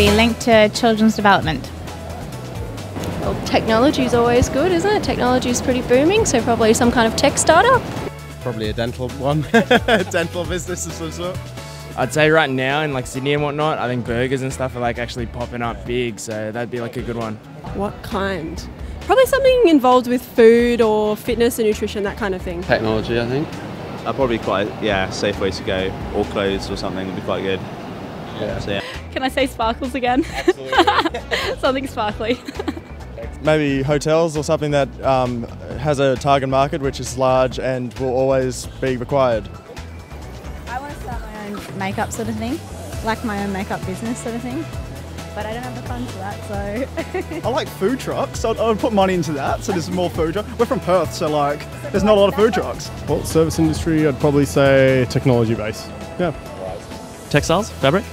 be linked to children's development. Well, technology is always good, isn't it? Technology is pretty booming, so probably some kind of tech startup. Probably a dental one, dental business of some sort. I'd say right now in like Sydney and whatnot, I think burgers and stuff are like actually popping up big, so that'd be like a good one. What kind? Probably something involved with food or fitness and nutrition, that kind of thing. Technology, I think. Uh, probably quite, yeah, safe way to go. Or clothes or something would be quite good. Yeah. So, yeah. Can I say sparkles again? Something sparkly. Maybe hotels or something that um, has a target market which is large and will always be required. I want to start my own makeup sort of thing, like my own makeup business sort of thing. But I don't have the funds for that, so. I like food trucks. I'd, I would put money into that. So there's more food trucks. We're from Perth, so like, there's not a lot of food trucks. Well, service industry, I'd probably say technology base. Yeah. Textiles, fabric.